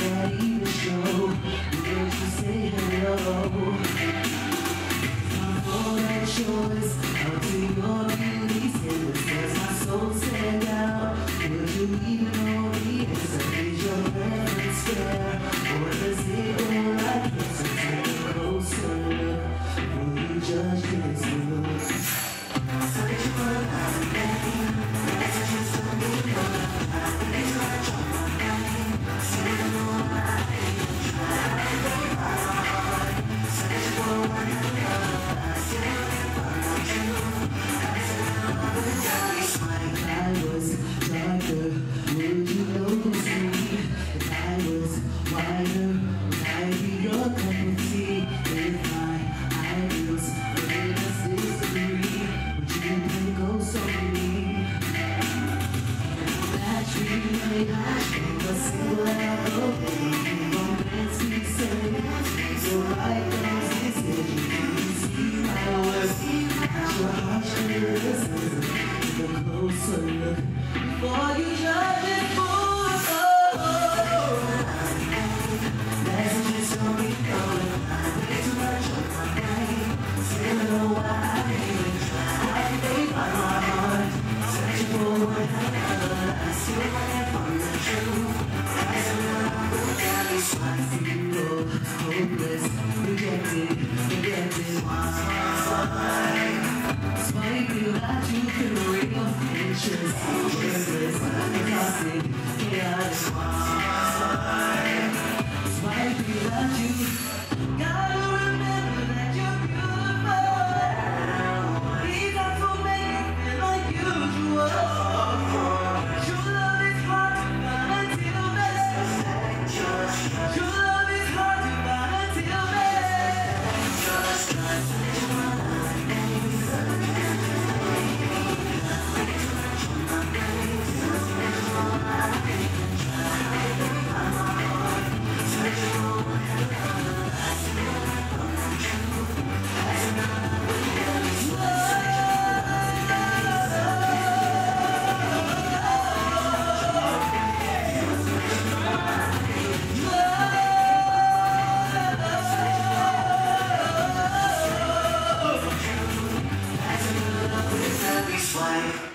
that even show Because you. say hello I'm all at high. Anxious, restless, agnostic, chaotic, wild Bye.